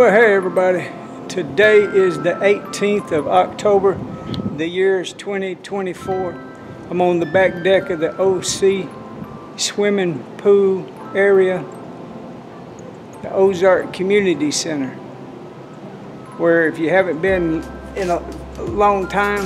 Well, hey everybody. Today is the 18th of October. The year is 2024. I'm on the back deck of the OC swimming pool area, the Ozark Community Center, where if you haven't been in a long time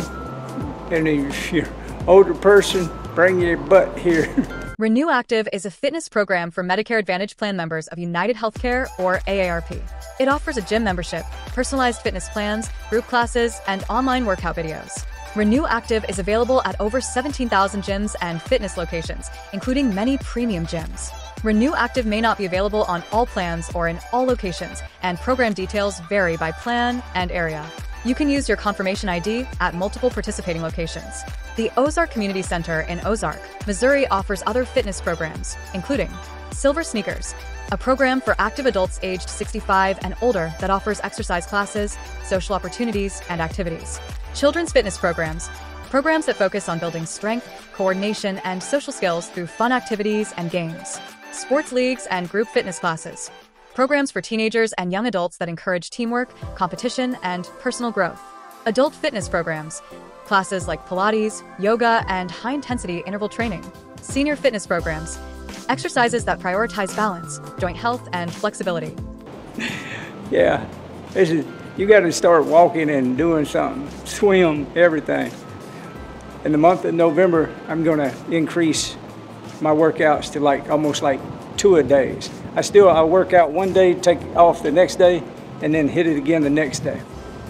and if you're an older person, bring your butt here. Renew Active is a fitness program for Medicare Advantage plan members of United Healthcare or AARP. It offers a gym membership, personalized fitness plans, group classes, and online workout videos. Renew Active is available at over 17,000 gyms and fitness locations, including many premium gyms. Renew Active may not be available on all plans or in all locations, and program details vary by plan and area. You can use your confirmation ID at multiple participating locations. The Ozark Community Center in Ozark, Missouri offers other fitness programs, including Silver Sneakers, a program for active adults aged 65 and older that offers exercise classes, social opportunities, and activities. Children's fitness programs, programs that focus on building strength, coordination, and social skills through fun activities and games. Sports leagues and group fitness classes, programs for teenagers and young adults that encourage teamwork, competition, and personal growth. Adult fitness programs, classes like Pilates, yoga, and high intensity interval training. Senior fitness programs, exercises that prioritize balance, joint health, and flexibility. yeah, this is, you got to start walking and doing something, swim, everything. In the month of November, I'm going to increase my workouts to like almost like two a days. I still I work out one day, take off the next day, and then hit it again the next day.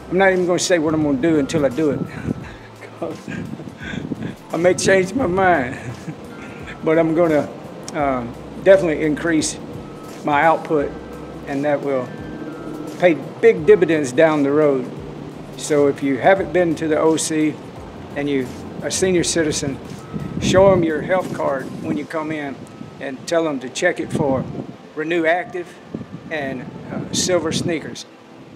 I'm not even going to say what I'm going to do until I do it. I may change my mind, but I'm going to uh, definitely increase my output, and that will pay big dividends down the road. So if you haven't been to the OC and you are a senior citizen, show them your health card when you come in and tell them to check it for Renew Active and uh, Silver Sneakers,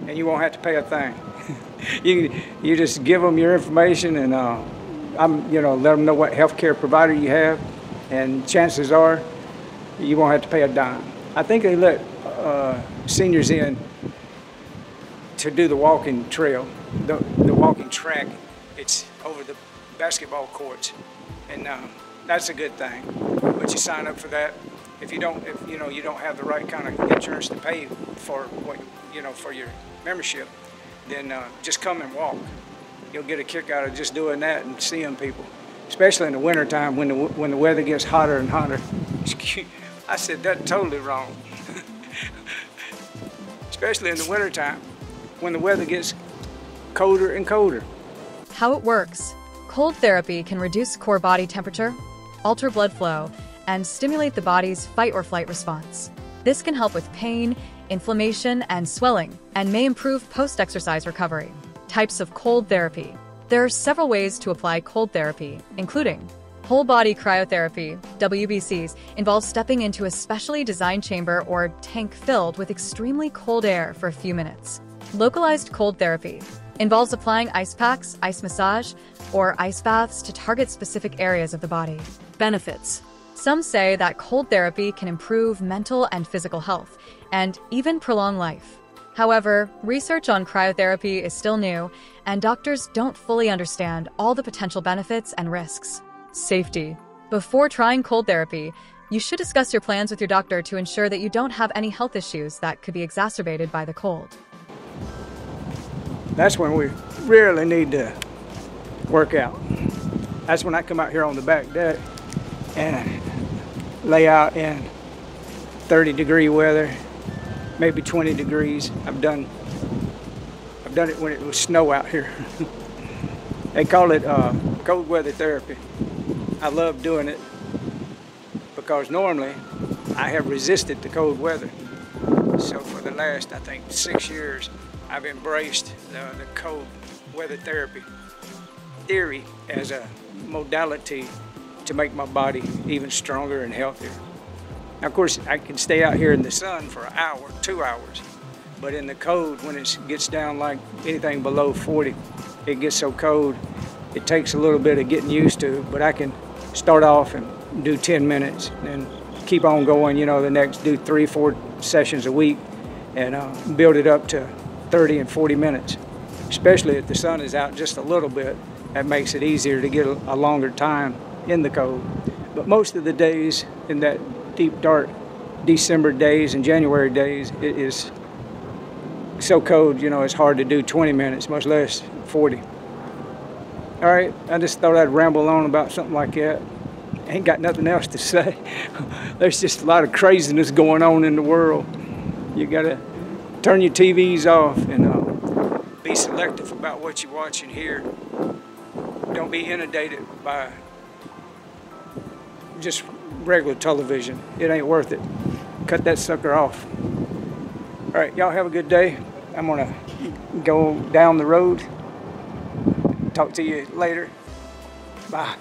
and you won't have to pay a thing. you you just give them your information, and uh, I'm you know let them know what healthcare provider you have, and chances are you won't have to pay a dime. I think they let uh, seniors in to do the walking trail, the, the walking track. It's over the basketball courts, and uh, that's a good thing. But you sign up for that. If you don't, if you know you don't have the right kind of insurance to pay for what you know for your membership, then uh, just come and walk. You'll get a kick out of just doing that and seeing people, especially in the wintertime when the when the weather gets hotter and hotter. I said that totally wrong. especially in the wintertime when the weather gets colder and colder. How it works. Cold therapy can reduce core body temperature, alter blood flow, and stimulate the body's fight or flight response. This can help with pain, inflammation, and swelling, and may improve post exercise recovery. Types of cold therapy. There are several ways to apply cold therapy, including Whole body cryotherapy, WBCs, involves stepping into a specially designed chamber or tank filled with extremely cold air for a few minutes. Localized cold therapy involves applying ice packs, ice massage, or ice baths to target specific areas of the body. Benefits Some say that cold therapy can improve mental and physical health and even prolong life. However, research on cryotherapy is still new, and doctors don't fully understand all the potential benefits and risks. Safety. Before trying cold therapy, you should discuss your plans with your doctor to ensure that you don't have any health issues that could be exacerbated by the cold. That's when we really need to work out. That's when I come out here on the back deck and lay out in 30 degree weather, maybe 20 degrees. I've done I've done it when it was snow out here. they call it uh, cold weather therapy. I love doing it because normally I have resisted the cold weather. So for the last, I think, six years, I've embraced the, the cold weather therapy theory as a modality to make my body even stronger and healthier. Now, of course, I can stay out here in the sun for an hour, two hours, but in the cold, when it gets down like anything below 40, it gets so cold, it takes a little bit of getting used to, but I can start off and do 10 minutes and keep on going, you know, the next do three, four sessions a week and uh, build it up to 30 and 40 minutes, especially if the sun is out just a little bit. That makes it easier to get a, a longer time in the cold. But most of the days in that deep, dark December days and January days, it is so cold, you know, it's hard to do 20 minutes, much less 40. All right, I just thought I'd ramble on about something like that. Ain't got nothing else to say. There's just a lot of craziness going on in the world. You gotta turn your TVs off and uh, be selective about what you're watching here. Don't be inundated by just regular television. It ain't worth it. Cut that sucker off. All right, y'all have a good day. I'm gonna go down the road. Talk to you later. Bye.